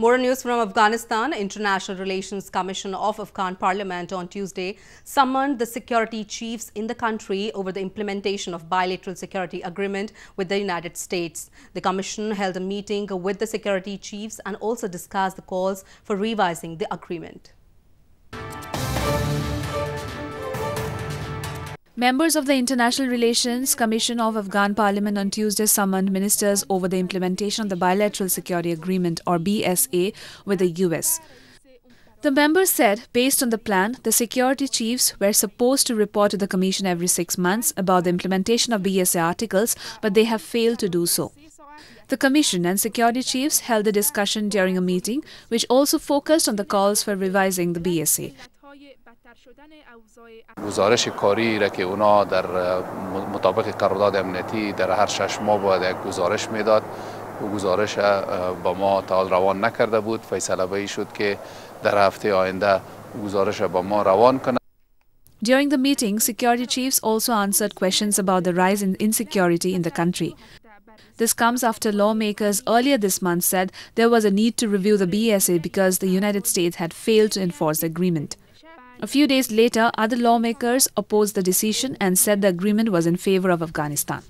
More news from Afghanistan. International Relations Commission of Afghan Parliament on Tuesday summoned the security chiefs in the country over the implementation of bilateral security agreement with the United States. The commission held a meeting with the security chiefs and also discussed the calls for revising the agreement. Members of the International Relations Commission of Afghan Parliament on Tuesday summoned ministers over the implementation of the Bilateral Security Agreement or BSA with the US. The members said, based on the plan, the security chiefs were supposed to report to the Commission every six months about the implementation of BSA articles, but they have failed to do so. The Commission and security chiefs held a discussion during a meeting which also focused on the calls for revising the BSA. گزارش کاری را که اونا در مطابق قرارداد امنیتی در هر شش ماه باید یک گزارش میداد و گزارش با ما تا روان نکرده بود فیصله به شد که در هفته آینده گزارش با ما روان کنه During the meeting, security chiefs also answered questions about the rise in insecurity in the country. This comes after lawmakers earlier this month said there was a need to review the BSA because the United States had failed to enforce the agreement. A few days later, other lawmakers opposed the decision and said the agreement was in favor of Afghanistan.